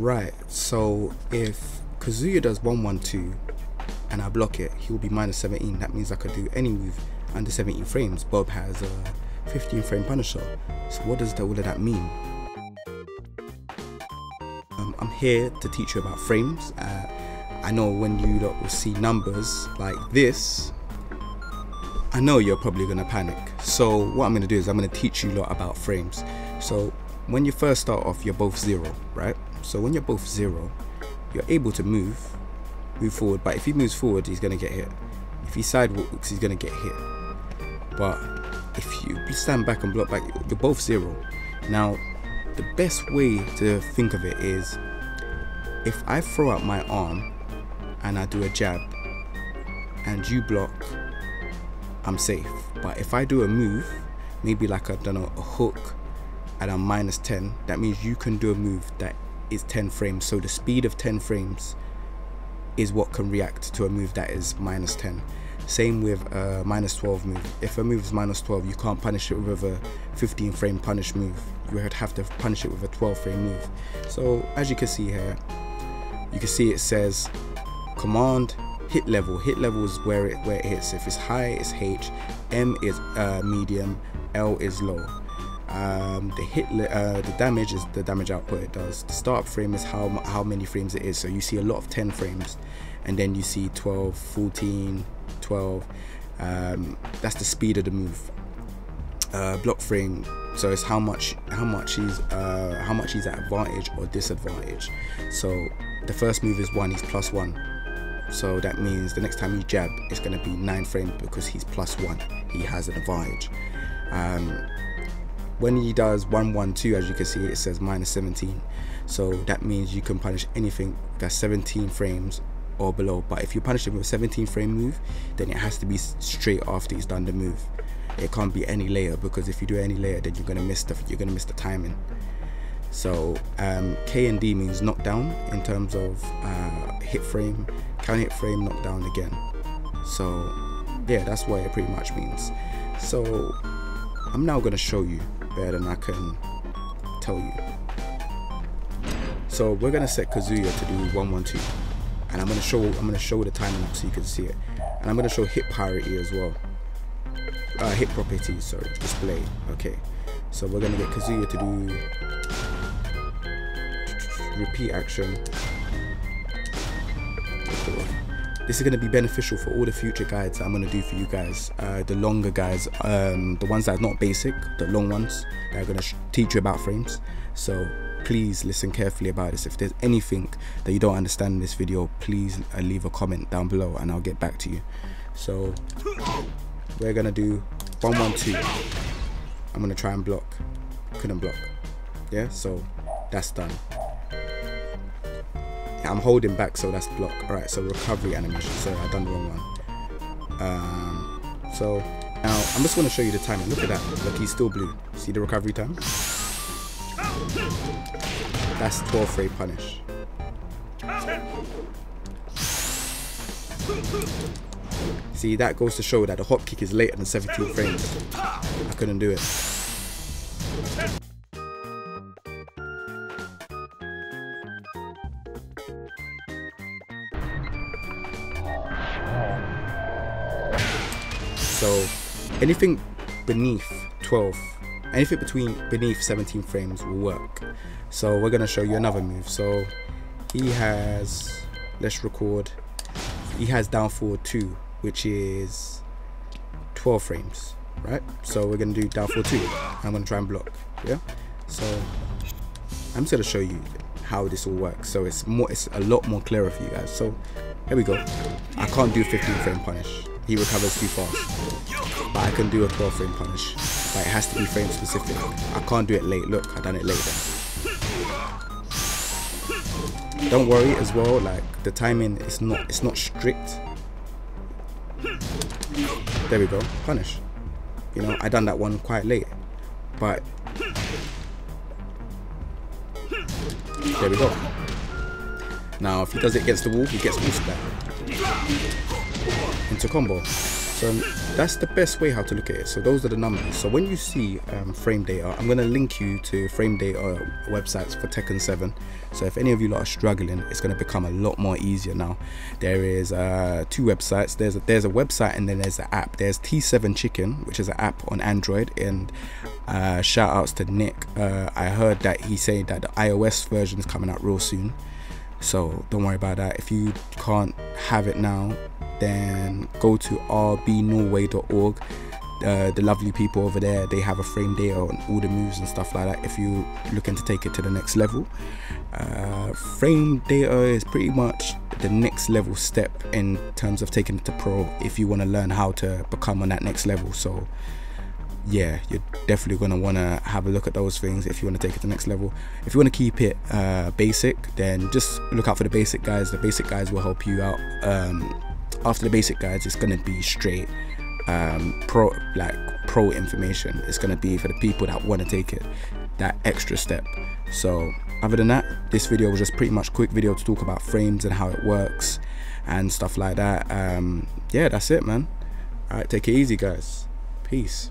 Right, so if Kazuya does 112 and I block it, he will be minus 17. That means I could do any move under 17 frames. Bob has a 15 frame Punisher. So what does all of that mean? Um, I'm here to teach you about frames. Uh, I know when you lot will see numbers like this, I know you're probably gonna panic. So what I'm gonna do is I'm gonna teach you a lot about frames. So when you first start off, you're both zero, right? So when you're both zero, you're able to move, move forward. But if he moves forward, he's gonna get hit. If he sidewalks, he's gonna get hit. But if you stand back and block back, you're both zero. Now, the best way to think of it is if I throw out my arm and I do a jab and you block, I'm safe. But if I do a move, maybe like I don't know, a hook and I'm minus 10, that means you can do a move that is 10 frames. So the speed of 10 frames is what can react to a move that is minus 10. Same with a minus 12 move. If a move is minus 12, you can't punish it with a 15 frame punish move. You would have to punish it with a 12 frame move. So as you can see here, you can see it says command hit level. Hit level is where it where it hits. If it's high, it's H. M is uh, medium. L is low. Um, the hit uh, the damage is the damage output it does. The startup frame is how how many frames it is. So you see a lot of 10 frames, and then you see 12, 14, 12. Um, that's the speed of the move. Uh, block frame so it's how much how much he's uh, how much he's at advantage or disadvantage so the first move is one he's plus one so that means the next time you jab it's going to be nine frames because he's plus one he has an advantage um, when he does 112 as you can see it says minus 17 so that means you can punish anything that's 17 frames or below. But if you punish him with a 17 frame move then it has to be straight after he's done the move. It can't be any layer because if you do any layer then you're gonna miss the you're gonna miss the timing. So um, K and D means knockdown in terms of uh, hit frame count hit frame knockdown again. So yeah that's what it pretty much means. So I'm now gonna show you better than I can tell you. So we're gonna set Kazuya to do 112 and I'm gonna show I'm gonna show the timing so you can see it. And I'm gonna show hit parity as well. Uh, hit properties sorry display okay. So we're gonna get Kazuya to do repeat action this is going to be beneficial for all the future guides I'm going to do for you guys uh, the longer guides, um, the ones that are not basic the long ones that are going to teach you about frames. So please listen carefully about this. If there's anything that you don't understand in this video please uh, leave a comment down below and I'll get back to you. So we're gonna do 112 I'm gonna try and block. Couldn't block. Yeah so that's done I'm holding back so that's block. Alright so recovery animation. Sorry I done the wrong one. Um, so now I'm just gonna show you the timing look at that. Look he's still blue. See the recovery time? That's 12 frame punish. See, that goes to show that the hop kick is later than 17 frames. I couldn't do it. So, anything beneath 12, anything between beneath 17 frames will work. So we're gonna show you another move. So he has, let's record, he has down forward 2 which is 12 frames right so we're gonna do down forward 2 I'm gonna try and block yeah so I'm just gonna show you how this all works so it's more it's a lot more clearer for you guys so here we go. I can't do 15 frame punish. He recovers too fast. But I can do a 12 frame punish. But it has to be frame specific. I can't do it late. Look I done it later don't worry as well like the timing is not it's not strict. There we go. Punish. You know I done that one quite late. But there we go now if he does it against the wall he gets wall back into combo So that's the best way how to look at it. So those are the numbers. So when you see um, frame data, I'm gonna link you to frame data websites for Tekken 7. So if any of you are struggling, it's gonna become a lot more easier now. There is uh, two websites. There's a, there's a website and then there's an app. There's T7 Chicken, which is an app on Android. And uh, shout outs to Nick. Uh, I heard that he said that the iOS version is coming out real soon. So don't worry about that. If you can't have it now, then go to rbnorway.org. Uh, the lovely people over there, they have a frame data on all the moves and stuff like that. If you're looking to take it to the next level, uh, frame data is pretty much the next level step in terms of taking it to pro. If you want to learn how to become on that next level, so yeah, you're definitely going to want to have a look at those things if you want to take it to the next level. If you want to keep it uh, basic, then just look out for the basic guys. The basic guys will help you out. Um, after the basic guys, it's going to be straight um, pro, like pro information. It's going to be for the people that want to take it that extra step. So other than that, this video was just pretty much quick video to talk about frames and how it works and stuff like that. Um, yeah, that's it, man. All right, take it easy, guys. Peace.